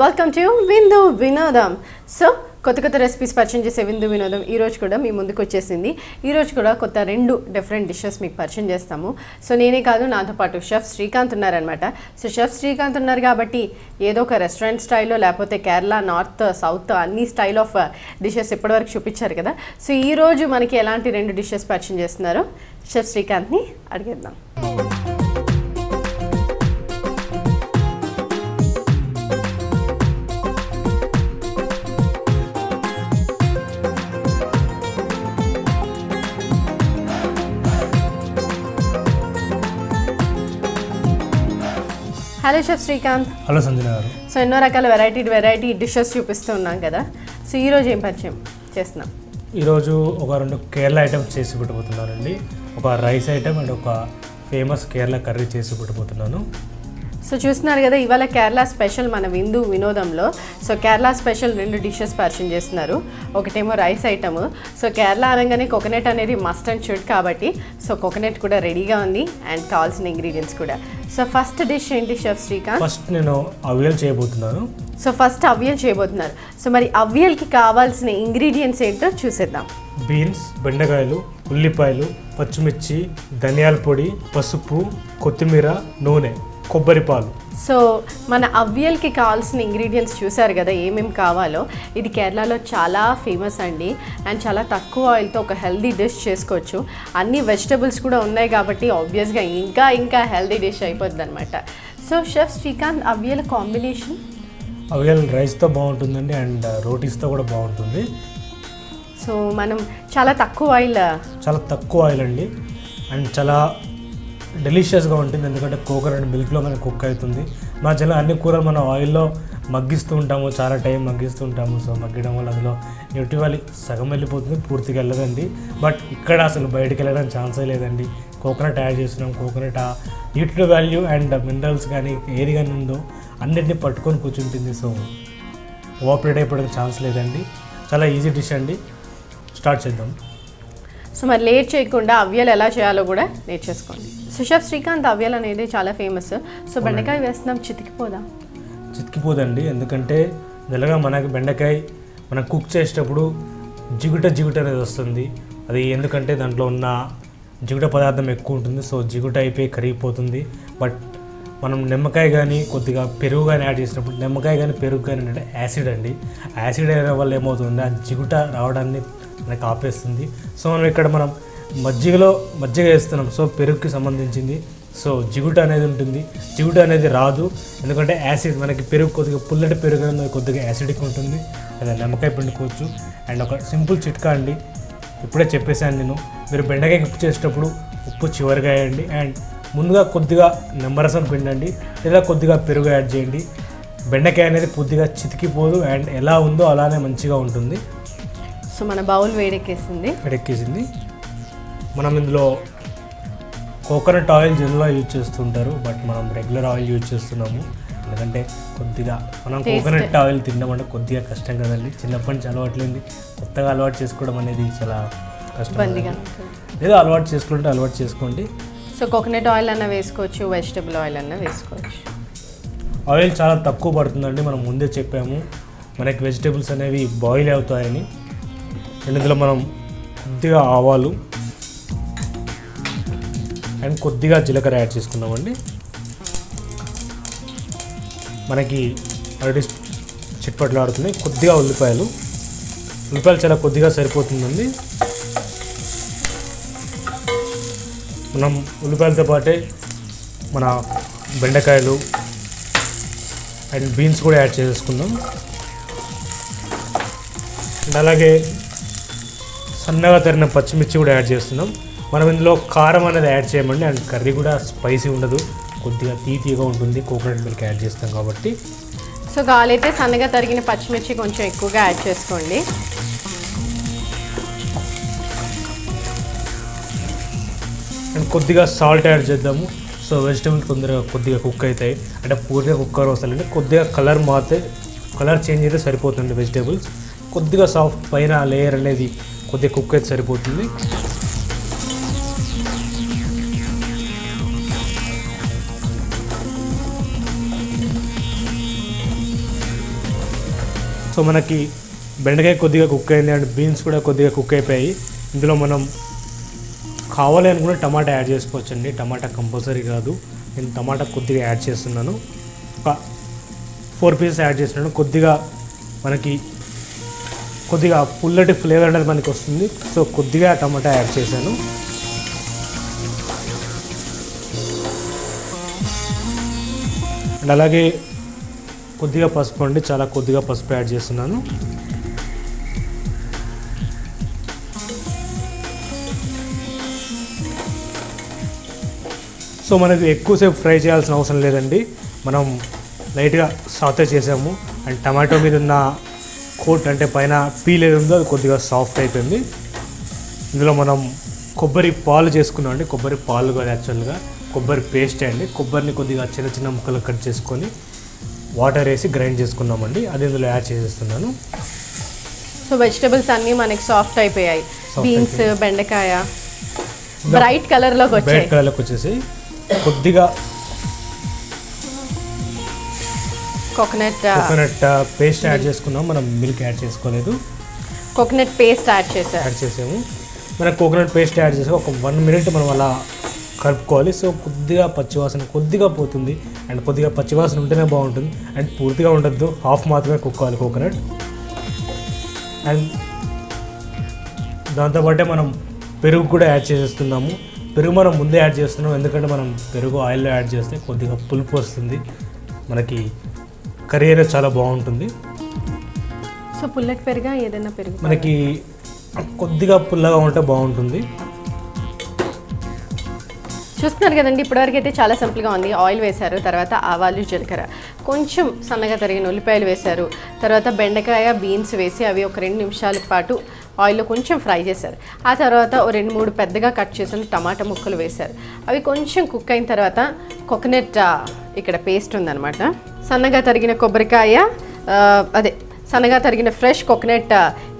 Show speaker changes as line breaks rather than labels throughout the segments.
Welcome to విందు వినోదం so కొత్త కొత్త రెసిపీస్ పరిచయం చేసే విందు వినోదం ఈరోజు కూడా మీ ముందుకు వచ్చేసింది. ఈరోజు కూడా కొత్త రెండు డిఫరెంట్ డిషెస్ మీకు పరిచయం చేస్తాము. సో నేనే కాదు నాతో పాటు షెఫ్ శ్రీకాంత్ ఉన్నారనమాట సో షెఫ్ శ్రీకాంత్ ఉన్నారు కాబట్టి ఏదో ఒక రెస్టారెంట్ స్టైల్లో లేకపోతే కేరళ నార్త్ సౌత్ అన్ని స్టైల్ ఆఫ్ డిషెస్ ఇప్పటివరకు చూపించారు కదా. సో ఈ రోజు మనకి ఎలాంటి రెండు డిషెస్ పరిచయం చేస్తున్నారో? షెఫ్ శ్రీకాంత్ని అడిగేద్దాం. Hello chef Srikanth
hello Sanjana garu.
So ఎన్నో రకాల వెరైటీ వెరైటీ డిషెస్ చూపిస్తూ ఉన్నాం కదా సో ఈరోజు ఏం పరిచయం చేస్తున్నాం?
ఈరోజు ఒక రెండు కేరళ ఐటమ్స్ చేసి పెట్టబోతున్నానండి. ఒక రైస్ ఐటమ్ అండ్ ఒక ఫేమస్ కేరళ కర్రీ చేసి పెట్టబోతున్నాను.
సో చూస్తున్నారు కదా ఇవాళ కేరళ స్పెషల్ మన విందు వినోదంలో. సో కేరళ స్పెషల్ రెండు డిషెస్ పరిచయం చేస్తున్నారు. ఒకటేమో రైస్ ఐటమ్. సో కేరళ అనగానే కోకోనట్ అనేది మస్ట్ అండ్ షుడ్ కాబట్టి సో కోకోనట్ కూడా రెడీగా ఉంది అండ్ కావాల్సిన ఇంగ్రీడియంట్స్ కూడా. సో ఫస్ట్ డిష్ ఏంటి షెఫ్ శ్రీకాంత్?
ఫస్ట్ నేను అవియల్ చేయబోతున్నాను.
సో ఫస్ట్ అవ్యల్ చేయబోతున్నారు. సో మరి అవ్యల్కి కావాల్సిన ఇంగ్రీడియంట్స్ ఏంటో చూసేద్దాం.
బీన్స్ బెండకాయలు ఉల్లిపాయలు పచ్చిమిర్చి ధనియాల పొడి పసుపు కొత్తిమీర నూనె. కొబ్బరి పాలు.
సో మన అవ్యల్కి కావాల్సిన ఇంగ్రీడియంట్స్ చూసారు కదా ఏమేమి కావాలో. ఇది కేరళలో చాలా ఫేమస్ అండి. అండ్ చాలా తక్కువ ఆయిల్తో ఒక హెల్దీ డిష్ చేసుకోవచ్చు. అన్ని వెజిటబుల్స్ కూడా ఉన్నాయి కాబట్టి ఆబ్వియస్గా ఇంకా ఇంకా హెల్దీ డిష్ అయిపోద్ది అనమాట so chef Srikanth avial combination?
Avial రైస్తో బాగుంటుందండి అండ్ రోటీస్తో కూడా బాగుంటుంది.
సో మనం చాలా తక్కువ ఆయిల్
చాలా తక్కువ ఆయిల్ అండి. అండ్ చాలా డెలిషియస్గా ఉంటుంది. ఎందుకంటే కోకోనట్ మిల్క్లో మనకు కుక్ అవుతుంది. మా జన అన్ని కూరలు మనం ఆయిల్లో మగ్గిస్తూ ఉంటాము. చాలా టైం మగ్గిస్తూ ఉంటాము. సో మగ్గడం వల్ల అందులో న్యూట్రివాలి సగం వెళ్ళిపోతుంది. పూర్తిగా వెళ్ళదండి. బట్ ఇక్కడ అసలు బయటికి వెళ్ళడానికి ఛాన్సే లేదండి. కోకోనట్ యాడ్ చేస్తున్నాం. కోకోనట్ ఆ న్యూట్రి వాల్యూ అండ్ మినరల్స్ కానీ ఏది కానీ ఉందో అన్నిటిని పట్టుకొని కూర్చుంటుంది. సో ఓపరేట్ అయిపోవడానికి ఛాన్స్ లేదండి. చాలా ఈజీ డిష్ అండి. స్టార్ట్ చేద్దాం.
సో మరి లేట్ చేయకుండా అవ్యలు ఎలా చేయాలో కూడా నేర్చేసుకోండి. సో షెఫ్ శ్రీకాంత్ అవ్యల్ అనేది చాలా ఫేమస్ సో బెండకాయ వేస్తున్నాం చితికిపోదా?
చితికిపోదండి. ఎందుకంటే నిలగా మనకి బెండకాయ మనం కుక్ చేసేటప్పుడు జిగుట జిగుట అనేది వస్తుంది. అది ఎందుకంటే దాంట్లో ఉన్న జిగుట పదార్థం ఎక్కువ ఉంటుంది. సో జిగుట అయిపోయి కరిగిపోతుంది. బట్ మనం నిమ్మకాయ కానీ కొద్దిగా పెరుగు కానీ యాడ్ చేసినప్పుడు నిమ్మకాయ కానీ పెరుగు కానీ అంటే యాసిడ్ అండి. యాసిడ్ అయిన వల్ల ఏమవుతుంది ఆ జిగుట రావడాన్ని మనకి ఆపేస్తుంది. సో మనం ఇక్కడ మనం మజ్జిగలో మజ్జిగ వేస్తున్నాం. సో పెరుగుకి సంబంధించింది. సో జిగుట అనేది ఉంటుంది. జిగుట అనేది రాదు. ఎందుకంటే యాసిడ్ మనకి పెరుగు కొద్దిగా పుల్లటి పెరుగు అనేది కొద్దిగా యాసిడిక్ ఉంటుంది. లేదా నిమ్మకాయ పిండుకోవచ్చు. అండ్ ఒక సింపుల్ చిట్కా అండి. ఇప్పుడే చెప్పేశాను నేను. మీరు బెండకాయ ఉప్పు చేసేటప్పుడు ఉప్పు చివరిగా వేయండి. అండ్ ముందుగా కొద్దిగా నిమ్మరసం పిండండి. లేదా కొద్దిగా పెరుగు యాడ్ చేయండి. బెండకాయ అనేది కొద్దిగా చితికిపోదు. అండ్ ఎలా ఉందో అలానే మంచిగా ఉంటుంది.
సో మన బౌల్ వేడెక్కేసింది.
ఎక్కేసింది మనం ఇందులో కోకోనట్ ఆయిల్ జనరల్గా యూజ్ చేస్తుంటారు బట్ మనం రెగ్యులర్ ఆయిల్ యూజ్ చేస్తున్నాము. ఎందుకంటే కొద్దిగా మనం. కోకోనట్ ఆయిల్ తినడం అంటే కొద్దిగా కష్టం కదండి. చిన్నప్పటి నుంచి అలవాట్లేంది. కొత్తగా అలవాటు చేసుకోవడం అనేది చాలా కష్టం ఏదో అలవాటు చేసుకుంటే అలవాటు చేసుకోండి.
సో కోకోనట్ ఆయిల్ అన్న వేసుకోవచ్చు వెజిటబుల్ ఆయిల్ అన్న వేసుకోవచ్చు.
ఆయిల్ చాలా తక్కువ పడుతుందండి. మనం ముందే చెప్పాము. మనకి వెజిటేబుల్స్ అనేవి బాయిల్ అవుతాయని. ఇందులో మనం కొద్దిగా ఆవాలు అండ్ కొద్దిగా జీలకర్ర యాడ్ చేసుకున్నామండి మనకి ఆల్రెడీ చిట్పట్లు ఆడుతున్నాయి. కొద్దిగా ఉల్లిపాయలు. ఉల్లిపాయలు చాలా కొద్దిగా సరిపోతుందండి. మనం ఉల్లిపాయలతో పాటే మన బెండకాయలు అండ్ బీన్స్ కూడా యాడ్ చేసేసుకుందాం అండ్ అలాగే సన్నగా తరిగిన పచ్చిమిర్చి కూడా యాడ్ చేస్తున్నాం. మనం ఇందులో కారం అనేది యాడ్ చేయమండి. అండ్ కర్రీ కూడా స్పైసీ ఉండదు. కొద్దిగా తీతీగా ఉంటుంది. కోకోనట్ మిల్క్ యాడ్ చేస్తాం కాబట్టి.
సో కావాలైతే సన్నగా తరిగిన పచ్చిమిర్చి కొంచెం ఎక్కువగా యాడ్ చేసుకోండి.
అండ్ కొద్దిగా సాల్ట్ యాడ్ చేద్దాము. సో వెజిటేబుల్స్ తొందరగా కొద్దిగా కుక్ అవుతాయి. అంటే పూర్తిగా కుక్ అవసరం కొద్దిగా కలర్ మారితే కలర్ చేంజ్ అయితే సరిపోతుంది వెజిటేబుల్స్. కొద్దిగా సాఫ్ట్ పైన లేయర్ అనేది కొద్దిగా కుక్ అయితే సరిపోతుంది. సో మనకి బెండకాయ కొద్దిగా కుక్ అయింది అండ్ బీన్స్ కూడా కొద్దిగా కుక్ అయిపోయాయి. ఇందులో మనం కావాలి అనుకుంటే టమాటా యాడ్ చేసుకోవచ్చండి. టమాటా కంపల్సరీ కాదు. నేను టమాటా కొద్దిగా యాడ్ చేస్తున్నాను. ఒక ఫోర్ పీసెస్ యాడ్ చేస్తున్నాను. కొద్దిగా మనకి కొద్దిగా పుల్లటి ఫ్లేవర్ అనేది మనకి వస్తుంది. సో కొద్దిగా టమాటా యాడ్ చేశాను. అండ్ అలాగే కొద్దిగా పసుపు అండి చాలా కొద్దిగా పసుపు యాడ్ చేస్తున్నాను. సో మనకి ఎక్కువసేపు ఫ్రై చేయాల్సిన అవసరం లేదండి. మనం లైట్గా సాతే చేసాము. అండ్ టమాటో మీద ఉన్న కోట్ అంటే పైన పీల్ ఏది ఉందో అది కొద్దిగా సాఫ్ట్ అయిపోయింది. ఇందులో మనం కొబ్బరి పాలు చేసుకున్నాం అండి. కొబ్బరి పాలు కాదు యాక్చువల్గా. కొబ్బరి పేస్ట్ అండి. కొబ్బరిని కొద్దిగా చిన్న చిన్న ముక్కలు కట్ చేసుకొని వాటర్ వేసి గ్రైండ్ చేసుకున్నామండి. అది ఇందులో యాడ్ చేసేస్తున్నాను.
సో వెజిటబుల్స్ అన్నీ మనకి సాఫ్ట్ అయిపోయాయి. బీన్స్ బెండకాయ బ్రైట్ కలర్లోకి వచ్చాయి.
బయట కలర్లోకి వచ్చేసి కొద్దిగా
కోకోనట్
కోకోనట్ పేస్ట్ యాడ్ చేసుకున్నాం. మనం మిల్క్ యాడ్ చేసుకోలేదు.
కోకోనట్ పేస్ట్ యాడ్ చేశారు.
యాడ్ చేసాము. మనం కోకోనట్ పేస్ట్ యాడ్ చేసి ఒక వన్ మినిట్ మనం అలా కలుపుకోవాలి. సో కొద్దిగా పచ్చివాసన కొద్దిగా పోతుంది. అండ్ కొద్దిగా పచ్చివాసన ఉంటేనే బాగుంటుంది. అండ్ పూర్తిగా ఉండద్దు. హాఫ్ మాత్రమే కుక్ అవ్వాలి కోకోనట్. అండ్ దాంతోపాటే మనం పెరుగు కూడా యాడ్ చేసేస్తున్నాము. పెరుగు మనం ముందే యాడ్ చేస్తున్నాం. ఎందుకంటే మనం పెరుగు ఆయిల్లో యాడ్ చేస్తే కొద్దిగా పులుపు వస్తుంది. మనకి కర్రీ అనేది చాలా బాగుంటుంది.
సో పుల్లటి పెరుగా ఏదైనా పెరుగు
మనకి కొద్దిగా పుల్లగా ఉంటే బాగుంటుంది.
చూస్తున్నారు కదండి ఇప్పటివరకు అయితే చాలా సింపుల్గా ఉంది. ఆయిల్ వేశారు తర్వాత ఆవాలు జీలకర్ర. కొంచెం సన్నగా తరిగిన ఉల్లిపాయలు వేశారు. తర్వాత బెండకాయ బీన్స్ వేసి అవి ఒక రెండు నిమిషాల పాటు ఆయిల్లో కొంచెం ఫ్రై చేశారు. ఆ తర్వాత ఓ రెండు మూడు పెద్దగా కట్ చేసిన టమాటా ముక్కలు వేశారు. అవి కొంచెం కుక్ అయిన తర్వాత కోకోనట్ ఇక్కడ పేస్ట్ ఉందన్నమాట. సన్నగా తరిగిన కొబ్బరికాయ అదే సన్నగా తరిగిన ఫ్రెష్ కోకోనట్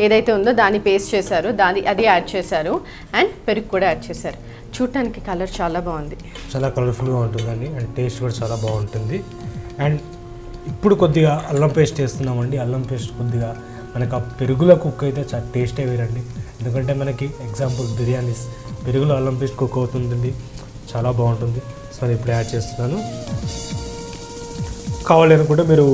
ఏదైతే ఉందో దాన్ని పేస్ట్ చేశారు. దాని అది యాడ్ చేశారు. అండ్ పెరుగు కూడా యాడ్ చేశారు. చూడటానికి కలర్ చాలా బాగుంది.
చాలా కలర్ఫుల్గా ఉంటుందండి అండ్ టేస్ట్ కూడా చాలా బాగుంటుంది. అండ్ ఇప్పుడు కొద్దిగా అల్లం పేస్ట్ వేస్తున్నామండి అల్లం పేస్ట్ కొద్దిగా మనకు ఆ పెరుగులో కుక్ అయితే చాలా టేస్టే వేరండి. ఎందుకంటే మనకి ఎగ్జాంపుల్ బిర్యానీస్ పెరుగులో అల్లం పేస్ట్ కుక్ అవుతుంది చాలా బాగుంటుంది. సో అది ఇప్పుడు యాడ్ చేస్తున్నాను. కావాలి అనుకుంటే మీరు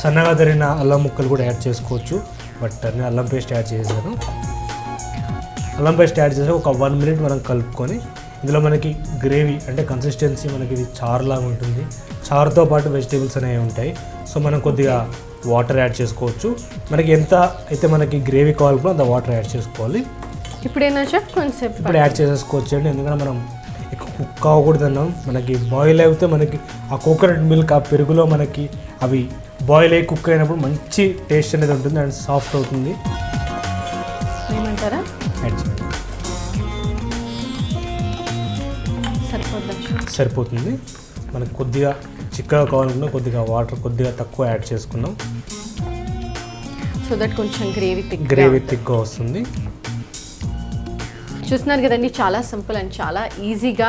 సన్నగా తరిగిన అల్లం ముక్కలు కూడా యాడ్ చేసుకోవచ్చు. బట్ అన్ని అల్లం పేస్ట్ యాడ్ చేశాను. అల్లం పేస్ట్ యాడ్ చేసి ఒక వన్ మినిట్ మనం కలుపుకొని ఇందులో మనకి గ్రేవీ అంటే కన్సిస్టెన్సీ మనకి ఇది చారులాగా ఉంటుంది. చారుతో పాటు వెజిటేబుల్స్ అనేవి ఉంటాయి. సో మనం కొద్దిగా వాటర్ యాడ్ చేసుకోవచ్చు. మనకి ఎంత అయితే మనకి గ్రేవీ కావాలనుకో అంత వాటర్ యాడ్ చేసుకోవాలి.
ఇప్పుడు ఏంటంటే కొంచెం
ఇప్పుడు యాడ్ చేసేసుకోవచ్చు అండి ఎందుకంటే మనం ఎక్కువ కుక్ అవ్వకూడదు అన్నాం. మనకి బాయిల్ అయితే మనకి ఆ కోకోనట్ మిల్క్ ఆ పెరుగులో మనకి అవి బాయిల్ అయ్యి కుక్ అయినప్పుడు మంచి టేస్ట్ అనేది ఉంటుంది. అండ్ సాఫ్ట్ అవుతుంది. సరిపోతుంది. మనకు కొద్దిగా చిక్కగా కావాలన్నా కొద్దిగా వాటర్ కొద్దిగా తక్కువ యాడ్ చేసుకున్నాం
సో దట్ కొంచెం గ్రేవీ థిక్
గ్రేవీ థిక్గా వస్తుంది.
చూస్తున్నారు కదండి చాలా సింపుల్ అండ్ చాలా ఈజీగా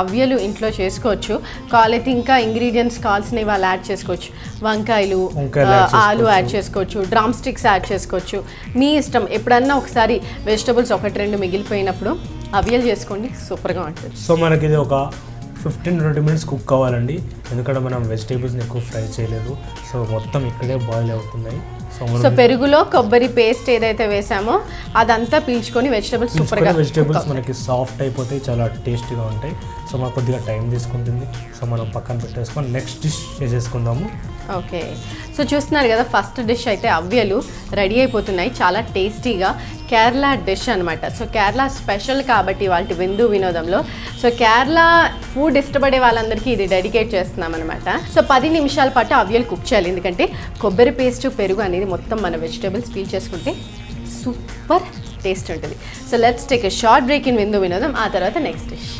అవ్యలు ఇంట్లో చేసుకోవచ్చు. కావాలైతే ఇంకా ఇంగ్రీడియంట్స్ కావాల్సినవి వాళ్ళు యాడ్ చేసుకోవచ్చు. వంకాయలు ఆలు యాడ్ చేసుకోవచ్చు డ్రమ్ స్టిక్స్ యాడ్ చేసుకోవచ్చు. మీ ఇష్టం ఎప్పుడన్నా ఒకసారి వెజిటబుల్స్ ఒకటి రెండు మిగిలిపోయినప్పుడు అవియలు చేసుకోండి సూపర్గా ఉంటుంది.
సో మనకి ఇది ఒక ఫిఫ్టీన్ ట్వంటీ మినిట్స్ కుక్ కావాలండి. ఎందుకంటే మనం వెజిటేబుల్స్ని ఎక్కువ ఫ్రై చేయలేదు. సో మొత్తం ఇక్కడే బాయిల్ అవుతున్నాయి. సో
పెరుగులో కొబ్బరి పేస్ట్ ఏదైతే వేసామో అదంతా పీల్చుకొని వెజిటబుల్స్ సూపర్గా
వెజిటేబుల్స్ మనకి సాఫ్ట్ అయిపోతాయి చాలా టేస్టీగా ఉంటాయి. సో మనకు కొద్దిగా టైం తీసుకుంటుంది. సో మనం పక్కన పెట్టేసుకొని నెక్స్ట్ డిష్ చేసేసుకుందాము.
ఓకే. సో చూస్తున్నారు కదా ఫస్ట్ డిష్ అయితే అవ్యలు రెడీ అయిపోతున్నాయి. చాలా టేస్టీగా కేరళ డిష్ అనమాట సో కేరళ స్పెషల్ కాబట్టి వాళ్ళ విందు వినోదంలో. సో కేరళ ఫుడ్ ఇష్టపడే వాళ్ళందరికీ ఇది డెడికేట్ చేస్తున్నాం అనమాట సో పది నిమిషాల పాటు అవ్యలు కుక్ చేయాలి. ఎందుకంటే కొబ్బరి పేస్ట్ పెరుగు అనేది మొత్తం మన వెజిటేబుల్స్ ఫీల్ చేసుకుంటే సూపర్ టేస్ట్ ఉంటుంది. So let's take a short break in Vindu Vinodam. ఆ తర్వాత నెక్స్ట్ డిష్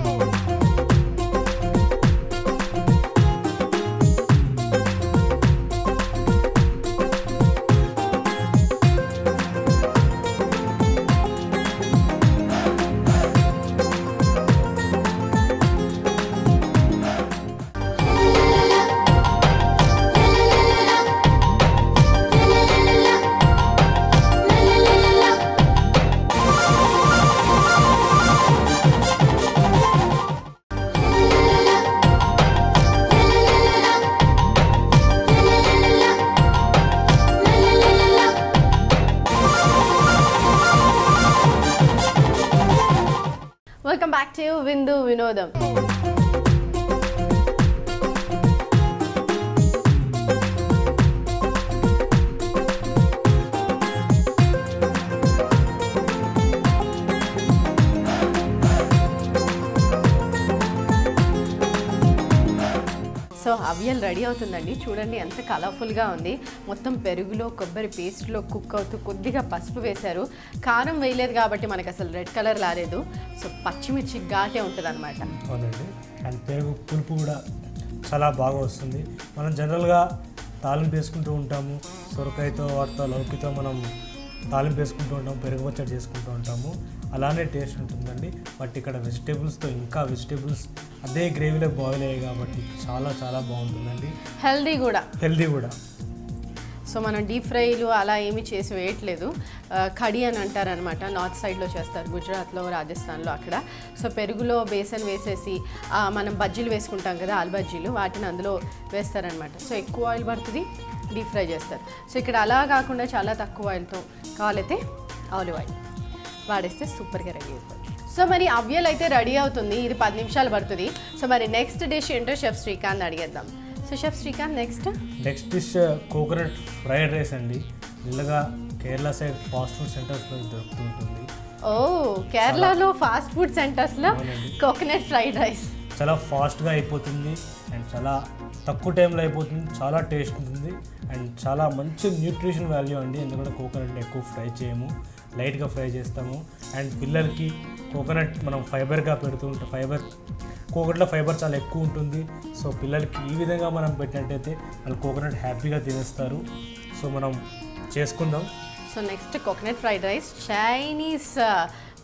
రెడీ అవుతుందండి. చూడండి ఎంత కలర్ఫుల్గా ఉంది. మొత్తం పెరుగులో కొబ్బరి పేస్ట్లో కుక్ అవుతూ కొద్దిగా పసుపు వేశారు. కారం వేయలేదు కాబట్టి మనకు అసలు రెడ్ కలర్ రాలేదు. సో పచ్చిమిర్చి ఘాటే ఉంటుంది అనమాట
అవునండి. అండ్ పెరుగు పులుపు కూడా చాలా బాగా వస్తుంది. మనం జనరల్గా తాలింపు వేసుకుంటూ ఉంటాము. సొరకాయతో వాటితో లౌకితో మనం తాలింపు వేసుకుంటూ ఉంటాము పెరుగు పచ్చడి చేసుకుంటూ ఉంటాము. అలానే టేస్ట్ ఉంటుందండి. బట్ ఇక్కడ వెజిటేబుల్స్తో ఇంకా వెజిటేబుల్స్ అదే గ్రేవీలో బాయిల్ అయ్యాయి కాబట్టి చాలా చాలా బాగుంటుందండి.
హెల్దీ కూడా.
హెల్దీ కూడా.
సో మనం డీప్ ఫ్రైలు అలా ఏమీ చేసి వేయట్లేదు. కడి అని అంటారనమాట. నార్త్ సైడ్లో చేస్తారు గుజరాత్లో రాజస్థాన్లో అక్కడ. సో పెరుగులో బేసన్ వేసేసి మనం బజ్జీలు వేసుకుంటాం కదా ఆలు బజ్జీలు వాటిని అందులో వేస్తారనమాట. సో ఎక్కువ ఆయిల్ పడుతుంది డీప్ ఫ్రై చేస్తారు. సో ఇక్కడ అలా కాకుండా చాలా తక్కువ ఆయిల్తో కావాలైతే ఆలివ్ ఆయిల్. వాడేస్తే సూపర్గా రెడీ అయిపోతుంది సో మరి అవ్యల్ అయితే రెడీ అవుతుంది ఇది పది నిమిషాలు పడుతుంది. సో మరి నెక్స్ట్ డిష్ ఏంటో chef Srikanth అడిగేద్దాం. So chef Srikanth next
next dish coconut fried rice అండి. నిన్నగా కేరళ సైడ్ ఫాస్ట్ ఫుడ్ సెంటర్స్లో దొరుకుతుంటుంది.
ఓ కేరళలో ఫాస్ట్ ఫుడ్ సెంటర్స్లో. కోకోనట్ ఫ్రైడ్ రైస్
చాలా ఫాస్ట్గా అయిపోతుంది అండ్ చాలా తక్కువ టైంలో అయిపోతుంది చాలా టేస్ట్ ఉంటుంది. అండ్ చాలా మంచి న్యూట్రిషన్ వాల్యూ అండి. ఎందుకంటే కోకోనట్ని ఎక్కువ ఫ్రై చేయము. లైట్గా ఫ్రై చేస్తాము. అండ్ పిల్లలకి కోకోనట్ మనం ఫైబర్గా పెడుతూ ఉంటాం. ఫైబర్ కోకోనట్లో ఫైబర్ చాలా ఎక్కువ ఉంటుంది. సో పిల్లలకి ఈ విధంగా మనం పెట్టినట్టయితే వాళ్ళు కోకోనట్ హ్యాపీగా తినేస్తారు. సో మనం చేసుకుందాం.
So next coconut fried rice Chinese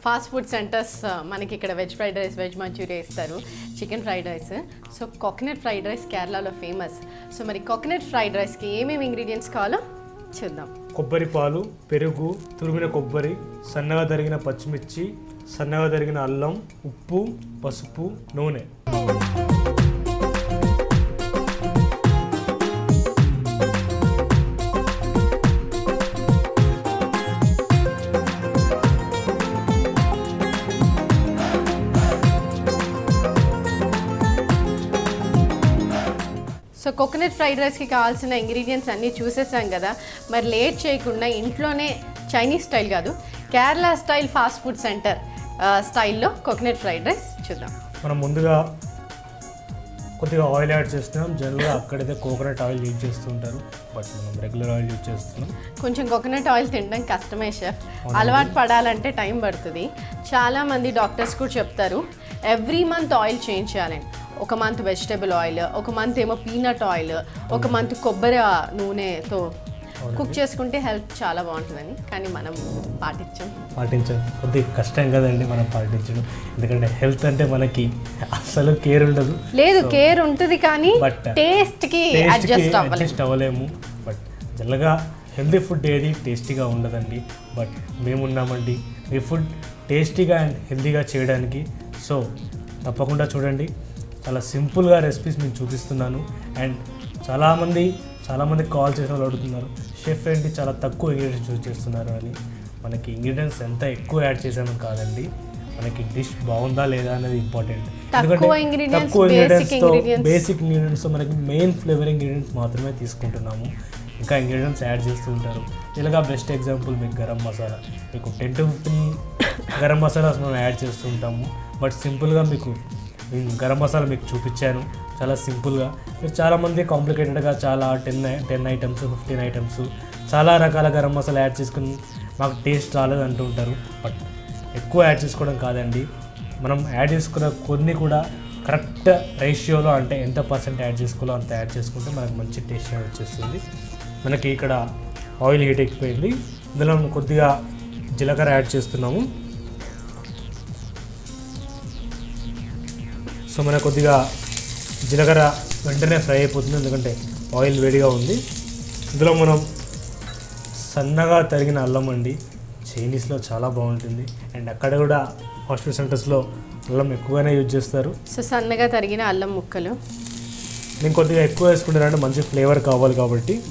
fast food centres మనకి ఇక్కడ veg fried rice veg Manchurian ఇస్తారు. Chicken fried rice. So coconut fried rice కేరళలో ఫేమస్. సో మరి కోకోనట్ ఫ్రైడ్ రైస్కి ఏమేమి ఇంగ్రీడియంట్స్ కావాలో చూద్దాం.
కొబ్బరి పాలు పెరుగు తురిమిన కొబ్బరి సన్నగా తరిగిన పచ్చిమిర్చి సన్నగా తరిగిన అల్లం ఉప్పు పసుపు నూనె.
కోకోనట్ ఫ్రైడ్ రైస్కి కావాల్సిన ఇంగ్రీడియంట్స్ అన్నీ చూసేసాం కదా. మరి లేట్ చేయకుండా ఇంట్లోనే చైనీస్ స్టైల్ కాదు Kerala style fast food centre స్టైల్లో కోకోనట్ ఫ్రైడ్ రైస్ చూద్దాం.
మనం ముందుగా కొద్దిగా ఆయిల్ యాడ్ చేస్తున్నాం. జనరల్గా అక్కడైతే కోకోనట్ ఆయిల్ యూజ్ చేస్తుంటారు బట్ మనం రెగ్యులర్ ఆయిల్ యూజ్ చేస్తున్నాం.
కొంచెం కోకోనట్ ఆయిల్ తినడం కష్టమే షెఫ్. అలవాటు పడాలంటే టైం పడుతుంది. చాలామంది డాక్టర్స్ కూడా చెప్తారు ఎవ్రీ మంత్ ఆయిల్ చేంజ్ చేయాలని. ఒక మంత్ వెజిటబుల్ ఆయిల్ ఒక మంత్ ఏమో పీనట్ ఆయిల్ ఒక మంత్ కొబ్బరి నూనెతో కుక్ చేసుకుంటే హెల్త్ చాలా బాగుంటుందని కానీ మనం పాటించాం.
పాటించడం కొద్దిగా కష్టం కదండి మనం పాటించడం. ఎందుకంటే హెల్త్ అంటే మనకి అస్సలు కేర్ ఉండదు.
లేదు కేర్ ఉంటుంది కానీ టేస్ట్కి
టేస్ట్కి
అడ్జస్ట్
అవ్వలేము. బట్ జనరల్గా హెల్తీ ఫుడ్ ఏది టేస్టీగా ఉండదండి. బట్ మేము ఉన్నామండి మీ ఫుడ్ టేస్టీగా అండ్ హెల్తీగా చేయడానికి. సో తప్పకుండా చూడండి. చాలా సింపుల్గా రెసిపీస్ మీకు చూపిస్తున్నాను. అండ్ చాలామంది చాలామంది కాల్ చేసిన వాళ్ళు అడుగుతున్నారు షెఫ్ ఏంటి? చాలా తక్కువ ఇంగ్రీడియంట్స్ యూజ్ చేస్తున్నారు అని. మనకి ఇంగ్రీడియంట్స్ ఎంత ఎక్కువ యాడ్ చేసామని కాదండి. మనకి డిష్ బాగుందా లేదా అనేది ఇంపార్టెంట్
తక్కువ ingredients.
బేసిక్ ఇంగ్రీడియంట్స్ మనకి మెయిన్ ఫ్లేవర్ ఇంగ్రీడియంట్స్ మాత్రమే తీసుకుంటున్నాము. ఇంకా ఇంగ్రీడియంట్స్ యాడ్ చేస్తూ ఉంటారు. ఇలాగా బెస్ట్ ఎగ్జాంపుల్ మీకు గరం మసాలా. మీకు ten to fifteen garam masalas మనం యాడ్ చేస్తూ ఉంటాము. బట్ సింపుల్గా మీకు గరం మసాలా మీకు చూపించాను. చాలా సింపుల్గా మీరు చాలామంది కాంప్లికేటెడ్గా చాలా ten ten items fifteen items చాలా రకాల గరం మసాలా యాడ్ చేసుకుని మాకు టేస్ట్ రాలేదు అంటూ ఉంటారు. బట్ ఎక్కువ యాడ్ చేసుకోవడం కాదండి. మనం యాడ్ చేసుకున్న కొన్ని కూడా కరెక్ట్ రేషియోలో అంటే ఎంత పర్సెంట్ యాడ్ చేసుకోవాలో అంత యాడ్ చేసుకుంటే మనకు మంచి టేస్ట్ వచ్చేస్తుంది. మనకి ఇక్కడ ఆయిల్ హీట్ ఎక్కిపోయింది. ఇందులో మనం కొద్దిగా జీలకర్ర యాడ్ చేస్తున్నాము. సో మనకు కొద్దిగా జీలకర్ర వెంటనే ఫ్రై అయిపోతుంది ఎందుకంటే ఆయిల్ వేడిగా ఉంది. ఇందులో మనం సన్నగా తరిగిన అల్లం అండి. చైనీస్లో చాలా బాగుంటుంది. అండ్ అక్కడ కూడా ఫాస్ట్ ఫుడ్ సెంటర్స్లో అల్లం ఎక్కువగానే యూజ్ చేస్తారు.
సో సన్నగా తరిగిన అల్లం ముక్కలు.
నేను కొద్దిగా ఎక్కువ వేసుకుంటానంటే మంచి ఫ్లేవర్ కావాలి కాబట్టి.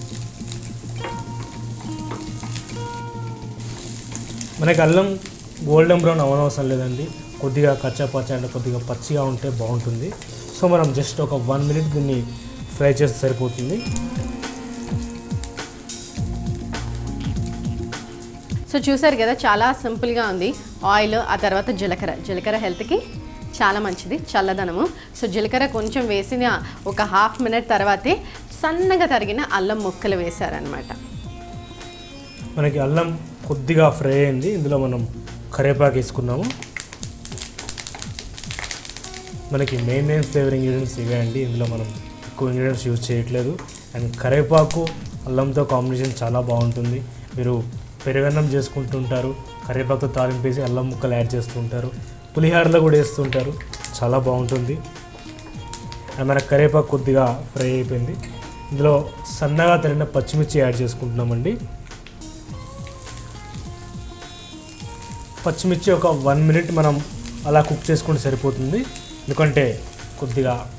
మనకి అల్లం గోల్డెన్ బ్రౌన్ అవనవసరం లేదండి. కొద్దిగా కచ్చా పచ్చ అంటే కొద్దిగా పచ్చిగా ఉంటే బాగుంటుంది. సో మనం జస్ట్ ఒక వన్ మినిట్ దీన్ని ఫ్రై చేస్తే సరిపోతుంది.
సో చూసారు కదా చాలా సింపుల్గా ఉంది. ఆయిల్ ఆ తర్వాత జీలకర్ర. జీలకర్ర హెల్త్కి చాలా మంచిది చల్లదనము. సో జీలకర్ర కొంచెం వేసిన ఒక హాఫ్ మినిట్ తర్వాతే సన్నగా తరిగిన అల్లం ముక్కలు వేశారనమాట
మనకి అల్లం కొద్దిగా ఫ్రై అయింది. ఇందులో మనం కరివేపాకు వేసుకున్నాము. మనకి మెయిన్ మెయిన్ ఫ్లేవర్ ఇంగ్రీడియంట్స్ ఇవే అండి. ఇందులో మనం ఎక్కువ ఇంగ్రీడియంట్స్ యూజ్ చేయట్లేదు. అండ్ కరేపాకు అల్లంతో కాంబినేషన్ చాలా బాగుంటుంది. మీరు పెరుగన్నం చేసుకుంటుంటారు. కరేపాకుతో తాలింపేసి అల్లం ముక్కలు యాడ్ చేస్తుంటారు. పులిహారలో కూడా వేస్తుంటారు. చాలా బాగుంటుంది. అండ్ మన కరివేపాకు కొద్దిగా ఫ్రై అయిపోయింది. ఇందులో సన్నగా తరిగిన పచ్చిమిర్చి యాడ్ చేసుకుంటున్నామండి. పచ్చిమిర్చి ఒక వన్ మినిట్ మనం అలా కుక్ చేసుకుంటే సరిపోతుంది. ఎందుకంటే కొద్దిగా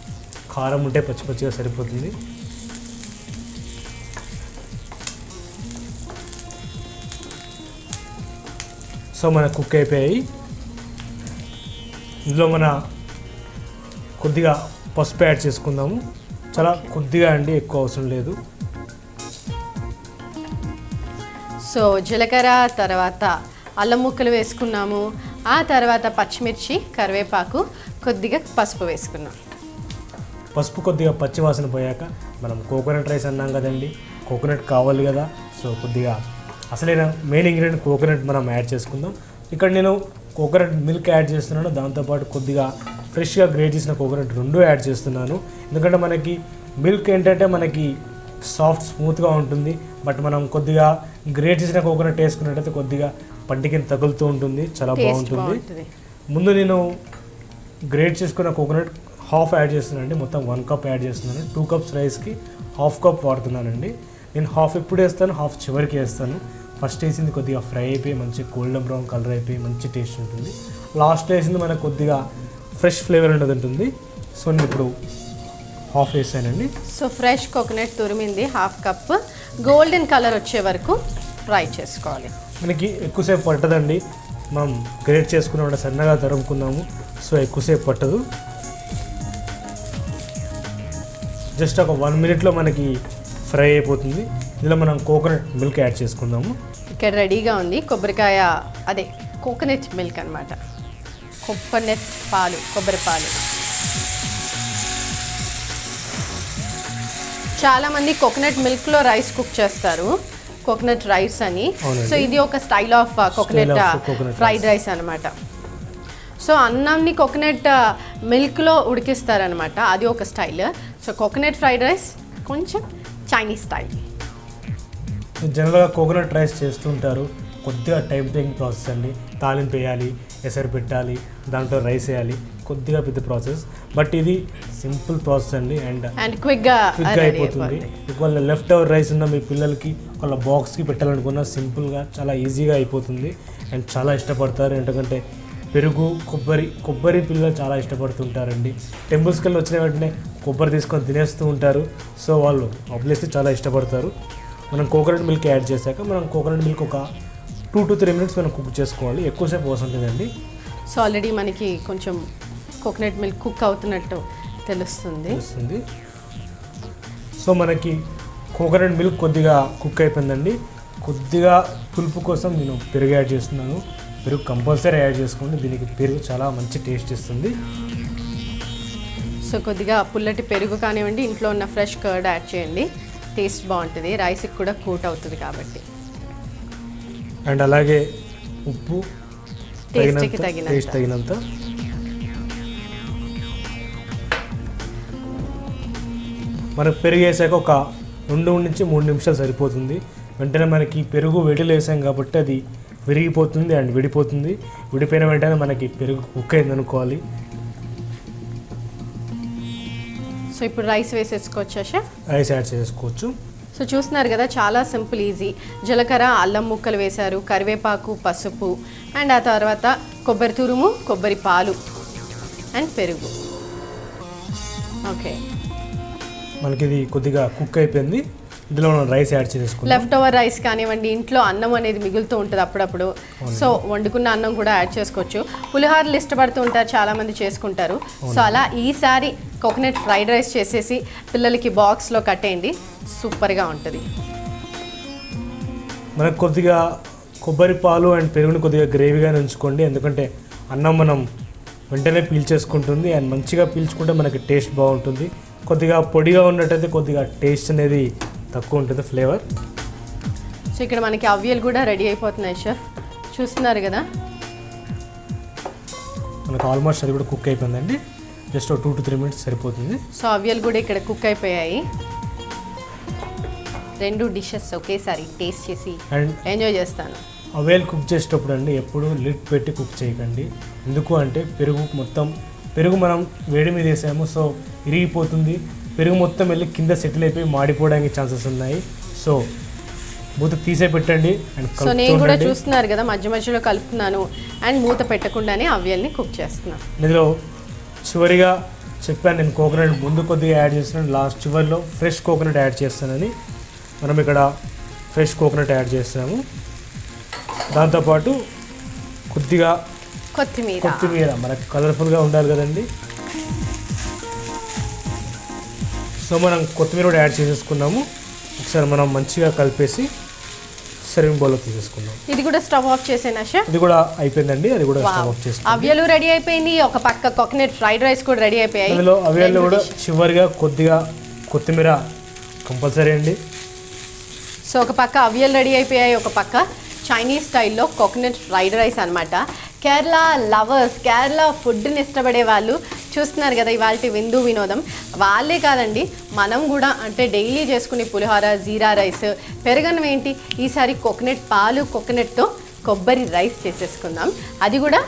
కారం ఉంటే పచ్చి పచ్చిగా సరిపోతుంది. సో మన కుక్ అయిపోయాయి. ఇందులో మన కొద్దిగా పసుపు యాడ్ చేసుకుందాము. చాలా కొద్దిగా అండి ఎక్కువ అవసరం లేదు.
సో జీలకర్ర తర్వాత అల్లం ముక్కలు వేసుకున్నాము. ఆ తర్వాత పచ్చిమిర్చి కరివేపాకు కొద్దిగా పసుపు వేసుకున్నాం.
పసుపు కొద్దిగా పచ్చి వాసన పోయాక మనం కోకోనట్ రైస్ అన్నాం కదండి. కోకోనట్ కావాలి కదా. సో కొద్దిగా అసలైన మెయిన్ ఇంగ్రీడియంట్ కోకోనట్ మనం యాడ్ చేసుకుందాం. ఇక్కడ నేను కోకోనట్ మిల్క్ యాడ్ చేస్తున్నాను. దాంతోపాటు కొద్దిగా ఫ్రెష్గా గ్రేట్ చేసిన కోకోనట్ రెండు యాడ్ చేస్తున్నాను. ఎందుకంటే మనకి మిల్క్ ఏంటంటే మనకి సాఫ్ట్ స్మూత్గా ఉంటుంది. బట్ మనం కొద్దిగా గ్రేట్ చేసిన కోకోనట్ వేసుకున్నట్టయితే కొద్దిగా పంటికి తగులుతూ ఉంటుంది. చాలా బాగుంటుంది. ముందు నేను గ్రేట్ చేసుకున్న కోకోనట్ హాఫ్ యాడ్ చేస్తున్నానండి. మొత్తం వన్ కప్ యాడ్ చేస్తున్నాను. టూ కప్స్ రైస్కి హాఫ్ కప్ వాడుతున్నానండి. నేను హాఫ్ ఎప్పుడు వేస్తాను హాఫ్ చివరికి వేస్తాను. ఫస్ట్ వేసింది కొద్దిగా ఫ్రై అయిపోయి మంచి గోల్డెన్ బ్రౌన్ కలర్ అయిపోయి మంచి టేస్ట్ ఉంటుంది. లాస్ట్ వేసింది మనకు కొద్దిగా ఫ్రెష్ ఫ్లేవర్ అనేది ఉంటుంది. సో నేను ఇప్పుడు హాఫ్ వేసానండి.
సో ఫ్రెష్ కోకోనట్ తురిమింది హాఫ్ కప్. గోల్డెన్ కలర్ వచ్చే వరకు ఫ్రై చేసుకోవాలి.
మనకి ఎక్కువసేపు పట్టదండి. మనం గ్రేట్ చేసుకున్న సన్నగా తరుముకున్నాము సో ఎక్కువసేపు పట్టదు. జస్ట్ ఒక వన్ మినిట్లో మనకి ఫ్రై అయిపోతుంది. ఇందులో మనం కోకోనట్ మిల్క్ యాడ్ చేసుకుందాము.
ఇక్కడ రెడీగా ఉంది కొబ్బరికాయ అదే కోకోనట్ మిల్క్ అన్నమాట. కోకోనట్ పాలు కొబ్బరి పాలు. చాలా మంది కోకోనట్ మిల్క్లో రైస్ కుక్ చేస్తారు. కోకోనట్ రైస్ అని. సో ఇది ఒక style of coconut fried rice అన్నమాట. సో అన్నంని కోకోనట్ మిల్క్లో ఉడికిస్తారనమాట అది ఒక style. So coconut fried rice కొంచెం చైనీస్ స్టైల్.
జనరల్గా కోకోనట్ రైస్ చేస్తుంటారు కొద్దిగా టైం టేకింగ్ ప్రాసెస్ అండి. తాలింపు వేయాలి ఎసరు పెట్టాలి దాంట్లో రైస్ వేయాలి. కొద్దిగా పెద్ద ప్రాసెస్. బట్ ఇది సింపుల్ ప్రాసెస్ అండి అండ్
అండ్ క్విక్గా
క్విక్గా అయిపోతుంది. ఒకవేళ లెఫ్ట్ ఓవర్ రైస్ ఉన్న మీ పిల్లలకి వాళ్ళ బాక్స్కి పెట్టాలనుకున్న సింపుల్గా చాలా ఈజీగా అయిపోతుంది. అండ్ చాలా ఇష్టపడతారు. ఎందుకంటే పెరుగు కొబ్బరి కొబ్బరి పిల్లలు చాలా ఇష్టపడుతుంటారండి. టెంపుల్స్కి వెళ్ళి వచ్చిన వెంటనే కొబ్బరి తీసుకొని తినేస్తూ ఉంటారు. సో వాళ్ళు ఆబ్వియస్లీ చాలా ఇష్టపడతారు. మనం కోకోనట్ మిల్క్ యాడ్ చేశాక మనం కోకోనట్ మిల్క్ ఒక టూ టు త్రీ మినిట్స్ మనం కుక్ చేసుకోవాలి. ఎక్కువసేపు అవసరం లేదండి.
సో ఆల్రెడీ మనకి కొంచెం కోకోనట్ మిల్క్ కుక్ అవుతున్నట్టు తెలుస్తుంది.
వస్తుంది సో మనకి కోకోనట్ మిల్క్ కొద్దిగా కుక్ అయిపోయిందండి. కొద్దిగా పులుపు కోసం నేను పెరుగు యాడ్ చేస్తున్నాను. పెరుగు కంపల్సరీ యాడ్ చేసుకోండి. దీనికి పెరుగు చాలా మంచి టేస్ట్ ఇస్తుంది.
సో కొద్దిగా పుల్లటి పెరుగు కానివ్వండి ఇంట్లో ఉన్న ఫ్రెష్ కర్డ్ యాడ్ చేయండి. టేస్ట్ బాగుంటుంది. రైస్కి కూడా కూట్ అవుతుంది కాబట్టి.
అండ్ అలాగే ఉప్పు
టేస్ట్కి
టేస్ట్
తగినంత.
తగినంత. మనకు పెరుగు వేసాక ఒక రెండు నుంచి మూడు నిమిషాలు సరిపోతుంది. వెంటనే మనకి పెరుగు వేడిలో వేసాం కాబట్టి అది విరిగిపోతుంది అండ్ విడిపోతుంది. విడిపోయిన వెంటనే మనకి పెరుగు కుక్ అయింది అనుకోవాలి.
సో ఇప్పుడు రైస్ వేసేసుకోవచ్చా షెఫ్?
రైస్ యాడ్ చేసుకోవచ్చు.
సో చూస్తున్నారు కదా చాలా సింపుల్ ఈజీ. జీలకర్ర అల్లం ముక్కలు వేశారు కరివేపాకు పసుపు అండ్ ఆ తర్వాత కొబ్బరి తురుము కొబ్బరి పాలు అండ్ పెరుగు. ఓకే.
మనకి ఇది కొద్దిగా కుక్ అయిపోయింది. ఇందులో మనం రైస్ యాడ్ చేసేసుకుందాం
లెఫ్ట్ ఓవర్ రైస్ కానివ్వండి ఇంట్లో అన్నం అనేది మిగులుతూ ఉంటుంది అప్పుడప్పుడు. సో వండుకున్న అన్నం కూడా యాడ్ చేసుకోవచ్చు. పులిహోరలు ఇష్టపడుతూ ఉంటారు చాలామంది చేసుకుంటారు. సో అలా ఈసారి కోకోనట్ ఫ్రైడ్ రైస్ చేసేసి పిల్లలకి బాక్స్లో కట్టేయండి. సూపర్గా ఉంటుంది.
మనకు కొద్దిగా కొబ్బరి పాలు అండ్ పెరుగుని కొద్దిగా గ్రేవీగానే ఉంచుకోండి. ఎందుకంటే అన్నం మనం వెంటనే పీల్చేసుకుంటుంది. అండ్ మంచిగా పీల్చుకుంటే మనకి టేస్ట్ బాగుంటుంది. కొద్దిగా పొడిగా ఉన్నట్టయితే కొద్దిగా టేస్ట్ అనేది తక్కువ ఉంటుంది ఫ్లేవర్.
సో ఇక్కడ మనకి అవ్యలు కూడా రెడీ అయిపోతున్నాయి షెఫ్. చూస్తున్నారు కదా?
మనకు ఆల్మోస్ట్ అది కూడా కుక్ అయిపోయిందండి. Just two to three minutes సరిపోతుంది.
సో అవ్యలు కూడా ఇక్కడ కుక్ అయిపోయాయి. రెండు డిషెస్ ఒకేసారి టేస్ట్ చేసి ఎంజాయ్ చేస్తాను.
అవేల్ కుక్ చేసేటప్పుడు అండి ఎప్పుడు లిడ్ పెట్టి కుక్ చేయకండి. ఎందుకు అంటే పెరుగు మొత్తం పెరుగు మనం వేడి మీద వేసాము సో ఇరిగిపోతుంది పెరుగు మొత్తం వెళ్ళి కింద సెటిల్ అయిపోయి మాడిపోవడానికి ఛాన్సెస్ ఉన్నాయి. సో మూత తీసే పెట్టండి అండ్
సో నేను కూడా. చూస్తున్నారు కదా మధ్య మధ్యలో కలుపుతున్నాను అండ్ మూత పెట్టకుండానే అవ్యల్ని కుక్ చేస్తున్నాను
ఇందులో చివరిగా చెప్పాను నేను కోకోనట్ ముందు కొద్దిగా యాడ్ చేస్తున్నాను లాస్ట్ చివరిలో ఫ్రెష్ కోకోనట్ యాడ్ చేస్తానని. మనం ఇక్కడ ఫ్రెష్ కోకోనట్ యాడ్ చేస్తున్నాము. దాంతోపాటు కొద్దిగా
కొత్తిమీర.
కొత్తిమీర మనకి కలర్ఫుల్గా ఉండాలి కదండి. సో మనం కొత్తిమీర కూడా యాడ్ చేసేసుకున్నాము. ఒకసారి మనం మంచిగా కలిపేసి సర్వింగ్ బౌల్లో తీసేసుకుందాం.
ఇది కూడా స్టవ్ ఆఫ్ చేసేనా షెఫ్?
ఇది కూడా అయిపోయిందండి అది కూడా స్టవ్ ఆఫ్ చేసుకుందాం
అవ్యలు రెడీ అయిపోయింది ఒక పక్క కోకోనట్ ఫ్రైడ్ రైస్ కూడా రెడీ అయిపోయాయి.
అందులో అవేళ్ళు
రెండు
కూడా. చివరిగా కొద్దిగా కొత్తిమీర కంపల్సరీ అండి.
సో ఒక పక్క అవియల్ రెడీ అయిపోయాయి ఒక పక్క చైనీస్ స్టైల్లో కోకోనట్ ఫ్రైడ్ రైస్ అన్నమాట. కేరళ లవర్స్ కేరళ ఫుడ్ని ఇష్టపడే వాళ్ళు చూస్తున్నారు కదా ఇవాళ విందు వినోదం. వాళ్ళే కాదండి మనం కూడా అంటే డైలీ చేసుకునే పులిహోర జీరా రైస్. పెరగనం ఏంటి? ఈసారి కోకోనట్ పాలు కోకోనట్తో కొబ్బరి రైస్ చేసేసుకుందాం. అది కూడా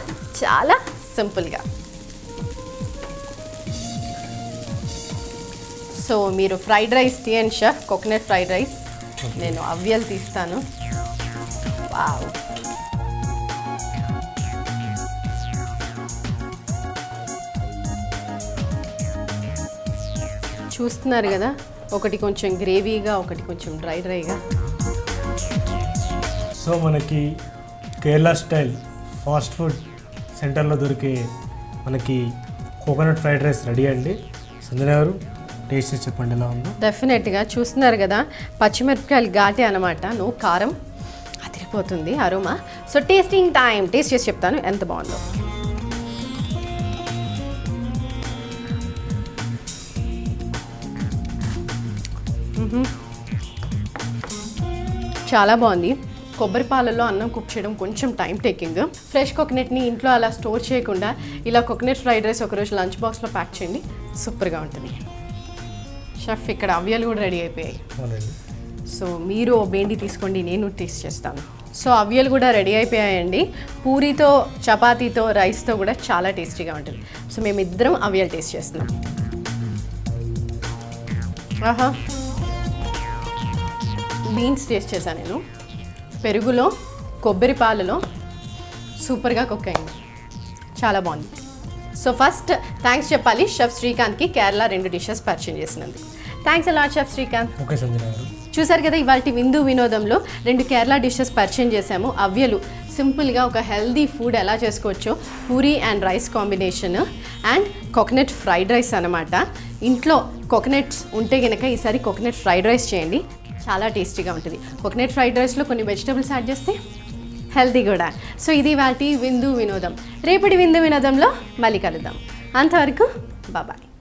చాలా సింపుల్గా సో మీరు ఫ్రైడ్ రైస్ తీయండి షెఫ్. Coconut fried rice. నేను అవ్యలు తీస్తాను. వావ్. చూస్తున్నారు కదా ఒకటి కొంచెం గ్రేవీగా ఒకటి కొంచెం డ్రై డ్రైగా.
సో మనకి కేరళ స్టైల్ ఫాస్ట్ ఫుడ్ సెంటర్లో దొరికే మనకి కోకోనట్ ఫ్రైడ్ రైస్ రెడీ అండి. సంజన గారు టేస్ట్ చెప్పండి ఎలా ఉందో.
డెఫినెట్గా చూస్తున్నారు కదా పచ్చిమిరపకాయలు ఘాటే అనమాట నో కారం అదిరిపోతుంది aroma. So tasting time taste చేసి చెప్తాను ఎంత బాగుందో. చాలా బాగుంది. కొబ్బరి పాలలో అన్నం కుక్ చేయడం కొంచెం టైం టేకింగ్ ఫ్రెష్ కోకోనట్ని ఇంట్లో అలా స్టోర్ చేయకుండా ఇలా కోకోనట్ ఫ్రైడ్ రైస్ ఒకరోజు లంచ్ బాక్స్లో ప్యాక్ చేయండి. సూపర్గా ఉంటుంది. షెఫ్ ఇక్కడ అవ్యాలు కూడా రెడీ అయిపోయాయి. సో మీరు బేండి తీసుకోండి నేను టేస్ట్ చేస్తాను. సో అవ్యలు కూడా రెడీ అయిపోయాయండి. పూరితో చపాతీతో రైస్తో కూడా చాలా టేస్టీగా ఉంటుంది. సో మేమిద్దరం అవ్యలు టేస్ట్ చేస్తున్నాం. ఆహా. బీన్స్ టేస్ట్ చేశాను నేను. పెరుగులో కొబ్బరి పాలలో సూపర్గా కుక్ అయింది. చాలా బాగుంది. సో ఫస్ట్ థ్యాంక్స్ చెప్పాలి షెఫ్ శ్రీకాంత్కి కేరళ రెండు డిషెస్ పరిచయం చేసినందుకు. Thanks a lot chef Srikanth.
Okay
చూసారు కదా ఇవాళ విందు వినోదంలో రెండు కేరళ డిషెస్ పరిచయం చేశాము. అవ్యలు సింపుల్గా ఒక హెల్దీ ఫుడ్ ఎలా చేసుకోవచ్చో puri and rice combination and coconut fried rice అనమాట ఇంట్లో కోకోనట్స్ ఉంటే కనుక ఈసారి కోకోనట్ ఫ్రైడ్ రైస్ చేయండి. చాలా టేస్టీగా ఉంటుంది. కోకోనట్ ఫ్రైడ్ రైస్లో కొన్ని వెజిటబుల్స్ యాడ్ చేస్తే హెల్తీ కూడా. సో ఇది వాటి విందు వినోదం. రేపటి విందు వినోదంలో మళ్ళీ కలుద్దాం. అంతవరకు బాబాయ్.